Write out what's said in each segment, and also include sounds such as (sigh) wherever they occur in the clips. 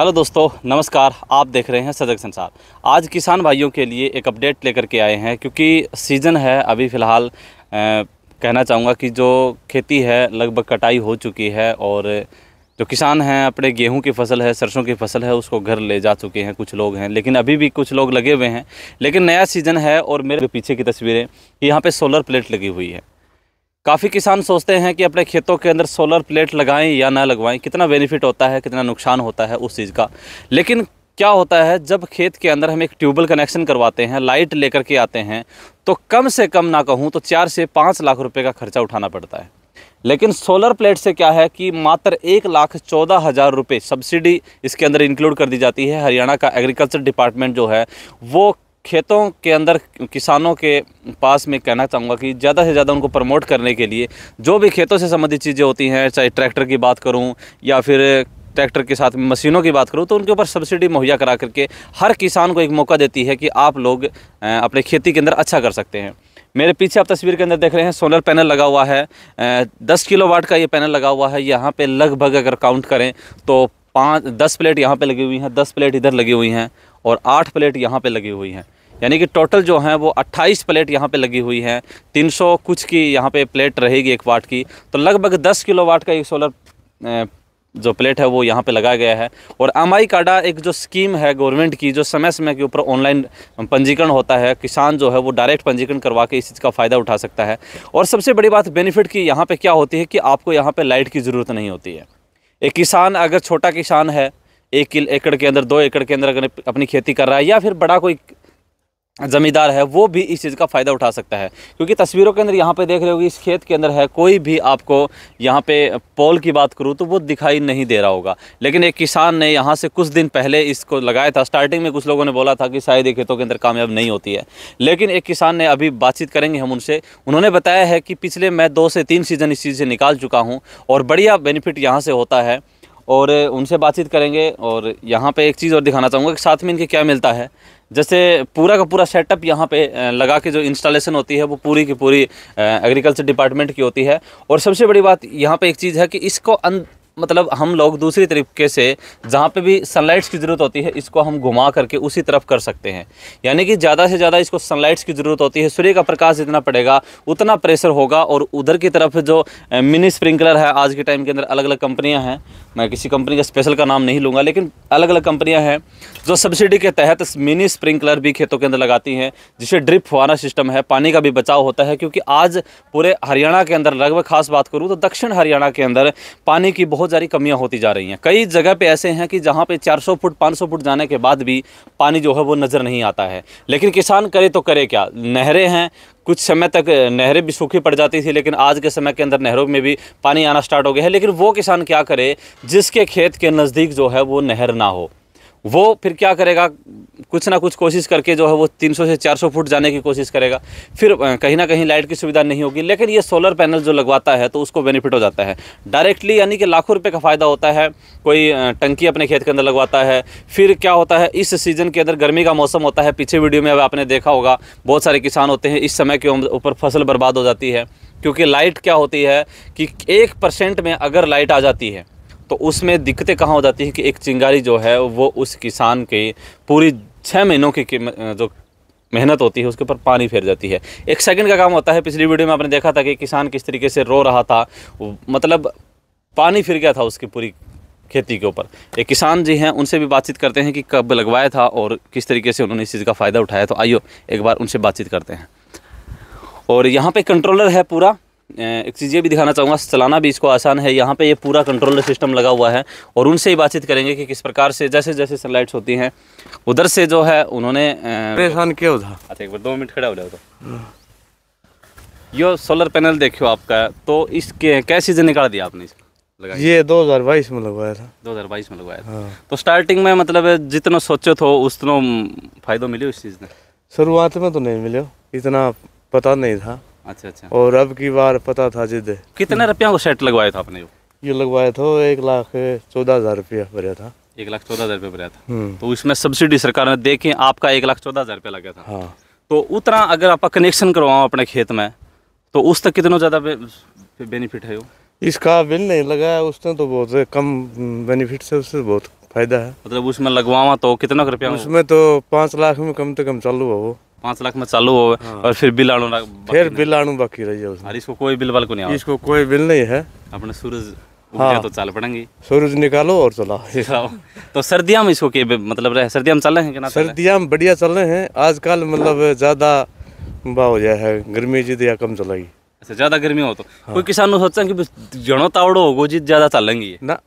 Hello दोस्तों, नमस्कार। आप देख रहे हैं सजग संसार। आज किसान भाइयों के लिए एक अपडेट लेकर के आए हैं, क्योंकि सीज़न है अभी फ़िलहाल कहना चाहूँगा कि जो खेती है लगभग कटाई हो चुकी है और जो किसान हैं, अपने गेहूँ की फ़सल है, सरसों की फ़सल है, उसको घर ले जा चुके हैं कुछ लोग हैं। लेकिन अभी भी कुछ लोग लगे हुए हैं। लेकिन नया सीज़न है और मेरे पीछे की तस्वीरें यहाँ पर सोलर प्लेट लगी हुई है। काफ़ी किसान सोचते हैं कि अपने खेतों के अंदर सोलर प्लेट लगाएँ या ना लगवाएँ, कितना बेनिफिट होता है, कितना नुकसान होता है उस चीज़ का। लेकिन क्या होता है, जब खेत के अंदर हम एक ट्यूबवेल कनेक्शन करवाते हैं लाइट लेकर के आते हैं तो कम से कम ना कहूँ तो चार से पाँच लाख रुपये का खर्चा उठाना पड़ता है। लेकिन सोलर प्लेट से क्या है कि मात्र एक लाख चौदह हज़ार रुपये सब्सिडी इसके अंदर इंक्लूड कर दी जाती है। हरियाणा का एग्रीकल्चर डिपार्टमेंट जो है, वो खेतों के अंदर किसानों के पास में कहना चाहूँगा कि ज़्यादा से ज़्यादा उनको प्रमोट करने के लिए जो भी खेतों से संबंधित चीज़ें होती हैं, चाहे ट्रैक्टर की बात करूँ या फिर ट्रैक्टर के साथ मशीनों की बात करूँ तो उनके ऊपर सब्सिडी मुहैया करा करके हर किसान को एक मौका देती है कि आप लोग अपने खेती के अंदर अच्छा कर सकते हैं। मेरे पीछे आप तस्वीर के अंदर देख रहे हैं, सोलर पैनल लगा हुआ है दस किलो वाट का ये पैनल लगा हुआ है। यहाँ पे लगभग अगर काउंट करें तो पाँच, दस प्लेट यहाँ पे लगी हुई हैं, दस प्लेट इधर लगी हुई हैं। और आठ प्लेट यहाँ पे लगी हुई हैं। यानी कि टोटल जो हैं वो 28 प्लेट यहाँ पे लगी हुई हैं। 300 कुछ की यहाँ पे प्लेट रहेगी एक वाट की। तो लगभग 10 किलो वाट का एक सोलर जो प्लेट है वो यहाँ पे लगाया गया है। और एम आई काडा एक जो स्कीम है गवर्नमेंट की, जो समय समय के ऊपर ऑनलाइन पंजीकरण होता है, किसान जो है वो डायरेक्ट पंजीकरण करवा के इस चीज़ का फ़ायदा उठा सकता है। और सबसे बड़ी बात बेनिफिट की यहाँ पे क्या होती है कि आपको यहाँ पे लाइट की ज़रूरत नहीं होती है। एक किसान, अगर छोटा किसान है एक एकड़ के अंदर, दो एकड़ के अंदर अपनी खेती कर रहा है या फिर बड़ा कोई ज़मींदार है, वो भी इस चीज़ का फ़ायदा उठा सकता है। क्योंकि तस्वीरों के अंदर यहाँ पे देख रहे हो कि इस खेत के अंदर है, कोई भी आपको यहाँ पे पोल की बात करूँ तो वो दिखाई नहीं दे रहा होगा। लेकिन एक किसान ने यहाँ से कुछ दिन पहले इसको लगाया था। स्टार्टिंग में कुछ लोगों ने बोला था कि शायद ये खेतों के अंदर कामयाब नहीं होती है। लेकिन एक किसान ने अभी बातचीत करेंगे हम उनसे। उन्होंने बताया है कि पिछले मैं दो से तीन सीज़न इस चीज़ से निकाल चुका हूँ और बढ़िया बेनिफिट यहाँ से होता है। और उनसे बातचीत करेंगे और यहाँ पे एक चीज़ और दिखाना चाहूँगा कि साथ में इनके क्या मिलता है। जैसे पूरा का पूरा सेटअप यहाँ पे लगा के जो इंस्टॉलेशन होती है वो पूरी की पूरी एग्रीकल्चर डिपार्टमेंट की होती है। और सबसे बड़ी बात यहाँ पे एक चीज़ है कि इसको अन मतलब हम लोग दूसरी तरीके से जहाँ पे भी सनलाइट्स की ज़रूरत होती है, इसको हम घुमा करके उसी तरफ़ कर सकते हैं। यानी कि ज़्यादा से ज़्यादा इसको सनलाइट्स की ज़रूरत होती है, सूर्य का प्रकाश जितना पड़ेगा, उतना प्रेशर होगा और उधर की तरफ़ जो मिनी स्प्रिंकलर है, आज के टाइम के अंदर अलग अलग कंपनियाँ हैं। मैं किसी कंपनी का स्पेशल का नाम नहीं लूँगा, लेकिन अलग अलग कंपनियाँ हैं जो सब्सिडी के तहत मिनी स्प्रिंकलर भी खेतों के अंदर लगाती हैं, जिसे ड्रिप फुआना सिस्टम है, पानी का भी बचाव होता है, क्योंकि आज पूरे हरियाणा के अंदर, लगभग खास बात करूँ तो दक्षिण हरियाणा के अंदर पानी की बहुत सारी कमियाँ होती जा रही हैं। कई जगह पे ऐसे हैं कि जहाँ पे 400 फुट 500 फुट जाने के बाद भी पानी जो है वो नज़र नहीं आता है। लेकिन किसान करे तो करे क्या? नहरें हैं, कुछ समय तक नहरें भी सूखी पड़ जाती थी, लेकिन आज के समय के अंदर नहरों में भी पानी आना स्टार्ट हो गया है। लेकिन वो किसान क्या करे, जिसके खेत के नज़दीक जो है वो नहर ना हो। वो फिर क्या करेगा? कुछ ना कुछ कोशिश करके जो है वो 300 से 400 फुट जाने की कोशिश करेगा। फिर कहीं ना कहीं लाइट की सुविधा नहीं होगी, लेकिन ये सोलर पैनल जो लगवाता है तो उसको बेनिफिट हो जाता है। डायरेक्टली यानी कि लाखों रुपए का फ़ायदा होता है। कोई टंकी अपने खेत के अंदर लगवाता है। फिर क्या होता है? इस सीज़न के अंदर गर्मी का मौसम होता है। पीछे वीडियो में अब आपने देखा होगा, बहुत सारे किसान होते हैं, इस समय के ऊपर फ़सल बर्बाद हो जाती है। क्योंकि लाइट क्या होती है कि एक परसेंट में अगर लाइट आ जाती है तो उसमें दिक्कतें कहाँ हो जाती है कि एक चिंगारी जो है वो उस किसान के पूरी छः महीनों की जो मेहनत होती है, उसके ऊपर पानी फेर जाती है। एक सेकंड का काम होता है, पिछली वीडियो में आपने देखा था कि किसान किस तरीके से रो रहा था। मतलब पानी फिर गया था उसकी पूरी खेती के ऊपर। एक किसान जी हैं, उनसे भी बातचीत करते हैं कि कब लगवाया था और किस तरीके से उन्होंने इस चीज़ का फ़ायदा उठाया। तो आइयो एक बार उनसे बातचीत करते हैं। और यहाँ पे कंट्रोलर है पूरा। एक चीज़ ये भी दिखाना चाहूँगा चलाना भी इसको आसान है। यहाँ पे ये पूरा कंट्रोलर सिस्टम लगा हुआ है और उनसे ही बातचीत करेंगे कि किस प्रकार से जैसे जैसे सनलाइट्स होती हैं उधर से जो है उन्होंने परेशान किया था अच्छा एक बार दो मिनट खड़ा हो जाओ तो। यो सोलर पैनल देखियो आपका तो इसके क्या सीज़न निकाल दिया आपने इसको? ये 2022 में लगवाया था। 2022 में लगवाया था। हाँ। तो स्टार्टिंग में मतलब जितना सोचो थो उतना फ़ायदा मिले उस चीज़ ने? शुरुआत में तो नहीं मिले इतना पता नहीं था। अच्छा अच्छा। और अब की बार पता था जिद। कितने रुपया को सेट लगवाया था आपने? ये लगवाया था एक लाख चौदह हज़ार रुपया भरा था। एक लाख चौदह हज़ार रुपया भरा था। हम्म। तो उसमें सब्सिडी सरकार ने देखे आपका एक लाख चौदह हज़ार रुपया लगा था। हाँ। तो उतना अगर आप कनेक्शन करवाओ अपने खेत में तो उस तक कितना ज़्यादा बेनिफिट है वो? इसका बिल नहीं लगा उसने तो बहुत कम बेनिफिट से उससे बहुत फ़ायदा है। मतलब उसमें लगवावा तो कितना रुपया उसमें तो पाँच लाख में कम से कम चालू है वो। पाँच लाख में चालू हो हाँ। और फिर बिल आना फिर। बिल आनू बाकी रही है और इसको कोई बिल वाल को नहीं इसको कोई बिल नहीं है। अपने सूरज हाँ। तो चाल पड़ेंगे। सूरज निकालो और चलाओ। (laughs) तो सर्दियाँ में इसको के मतलब रहे? सर्दियाँ में चल रहे हैं कि ना चल सर्दियाँ में बढ़िया चल रहे हैं। आजकल मतलब ज़्यादा भाव हो जाए है। गर्मी जी या कम चलेगी। अच्छा ज़्यादा गर्मी हो तो। हाँ। कोई किसान सोचा कि जड़ो तावड़ो होगो जी ज़्यादा चलेंगी। ना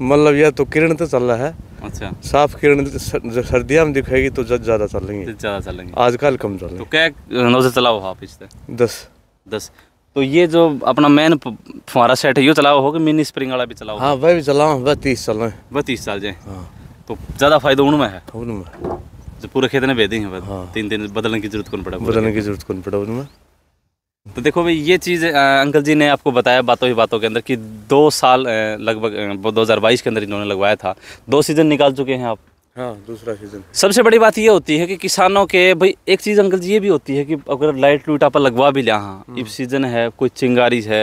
मतलब यह तो किरण तो चल रहा है। अच्छा। साफ़ किरण तो सर- सर्दियाँ में दिखेगी तो ज़्यादा चलेंगी। ज़्यादा चलेंगे। आजकल कम चल तो रही क्या नौ से चलाओ आप इस दस। दस। तो ये जो अपना मेन फुहारा सेट है ये चलाओ हो कि मिनी स्प्रिंग वाला भी चलाओ हाँ वह भी चलाओ वह तीस चल रहे वह तीस साल जाए। हाँ। तो ज़्यादा फ़ायदा उनमें है? उनमें। जो पूरे खेत में भेज देंगे हाँ। तीन दिन बदलने की ज़रूरत कौन पड़ा? बदलने की ज़रूरत कौन पड़ा उनमें। तो देखो भाई ये चीज़ अंकल जी ने आपको बताया बातों ही बातों के अंदर कि दो साल लगभग दो हज़ार बाईस के अंदर इन्होंने लगवाया था दो सीज़न निकाल चुके हैं आप हाँ दूसरा सीज़न सबसे बड़ी बात ये होती है कि किसानों के भाई एक चीज़ अंकल जी ये भी होती है कि अगर लाइट लूट आप लगवा भी लिया हाँ हम्म। इस सीज़न है कोई चिंगारी है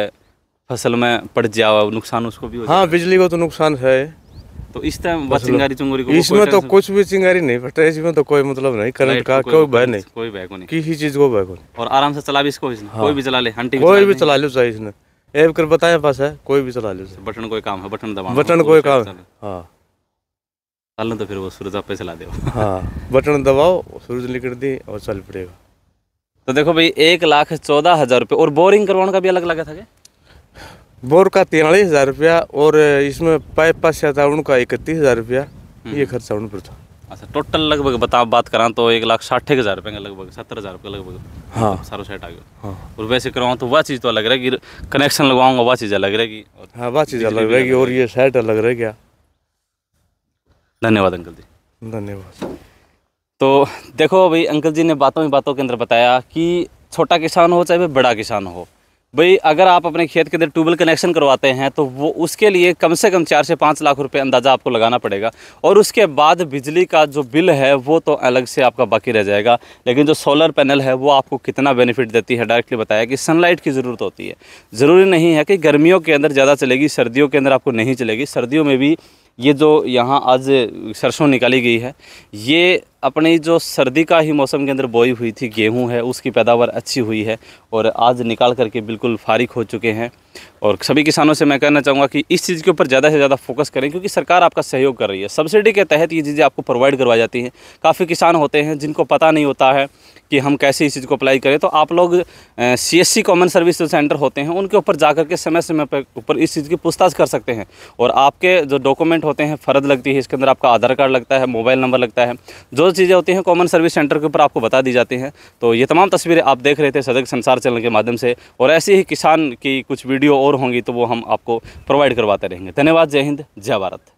फ़सल में पड़ जाओ नुकसान उसको भी हो हाँ बिजली को तो नुकसान है। तो इस टाइम बस चिंगारी चुंगरी को इसमें तो कुछ भी चिंगारी नहीं फटता इसमें तो कोई मतलब नहीं करंट का कोई भय नहीं। कोई भय को नहीं। किसी चीज़ को भय को नहीं। और आराम से चला भी इसको इसने कोई भी चला ले हंटिंग कोई भी चला लो चाहे इसने। एक कर बताया पास है कोई भी चला लो बटन कोई काम है बटन दबाना बटन कोई काम है। हाँ। चलना तो फिर वो सूरज आप पे चला दो हाँ बटन दबाओ सूरज निकल दी और चल पड़ेगा। तो देखो भाई एक लाख चौदह हज़ार रुपये और बोरिंग करवाने का भी अलग लगा था क्या? बोर का तिरालीस हज़ार रुपया और इसमें पाइप पास था उनका इकतीस हज़ार रुपया ये खर्चा उन पर था अच्छा टोटल लगभग बता बात करा तो एक लाख साठ हज़ार रुपये का लगभग सत्तर हज़ार रुपये लगभग। हाँ। सारो सेट आ गया। हाँ। और वैसे करवाऊँ तो वह चीज़ तो अलग रहेगी कनेक्शन लगवाऊँगा वह चीज़ अलग रहेगी। हाँ वह चीज़ अलग रहेगी और ये सेट अलग रह गया। धन्यवाद अंकल जी। धन्यवाद। तो देखो भाई अंकल जी ने बातों ही बातों के अंदर बताया कि छोटा किसान हो चाहे बड़ा किसान हो भाई, अगर आप अपने खेत के अंदर ट्यूबवेल कनेक्शन करवाते हैं तो वो उसके लिए कम से कम चार से पाँच लाख रुपए अंदाज़ा आपको लगाना पड़ेगा। और उसके बाद बिजली का जो बिल है, वो तो अलग से आपका बाकी रह जाएगा। लेकिन जो सोलर पैनल है, वो आपको कितना बेनिफिट देती है? डायरेक्टली बताया कि सनलाइट की ज़रूरत होती है। ज़रूरी नहीं है कि गर्मियों के अंदर ज़्यादा चलेगी, सर्दियों के अंदर आपको नहीं चलेगी। सर्दियों में भी ये जो यहाँ आज सरसों निकाली गई है, ये अपनी जो सर्दी का ही मौसम के अंदर बोई हुई थी गेहूँ है, उसकी पैदावार अच्छी हुई है और आज निकाल करके बिल्कुल फारिग हो चुके हैं। और सभी किसानों से मैं कहना चाहूँगा कि इस चीज़ के ऊपर ज़्यादा से ज़्यादा फोकस करें क्योंकि सरकार आपका सहयोग कर रही है। सब्सिडी के तहत ये चीज़ें आपको प्रोवाइड करवाई जाती हैं। काफ़ी किसान होते हैं जिनको पता नहीं होता है कि हम कैसे इस चीज़ को अप्लाई करें। तो आप लोग C S C common service centre होते हैं, उनके ऊपर जा करके समय समय पर ऊपर इस चीज़ की पूछताछ कर सकते हैं। और आपके जो डॉक्यूमेंट होते हैं, फ़र्द लगती है, इसके अंदर आपका आधार कार्ड लगता है, मोबाइल नंबर लगता है। जो चीज़ें होती हैं कॉमन सर्विस सेंटर के ऊपर आपको बता दी जाती हैं। तो ये तमाम तस्वीरें आप देख रहे थे सदक संसार चैनल के माध्यम से, और ऐसी ही किसान की कुछ वीडियो और होंगी तो वो हम आपको प्रोवाइड करवाते रहेंगे। धन्यवाद, जय हिंद, जय भारत।